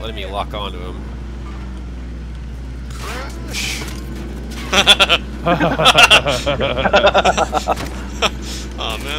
letting me lock onto him. oh man.